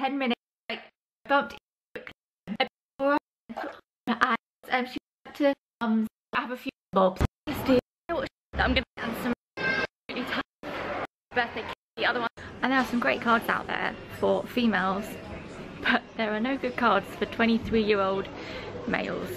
10 minutes, like, bumped before my eyes, and she went to um, have a few bobs. I'm gonna have some really birthday cake, the other one. And there are some great cards out there for females, but there are no good cards for 23 year old males.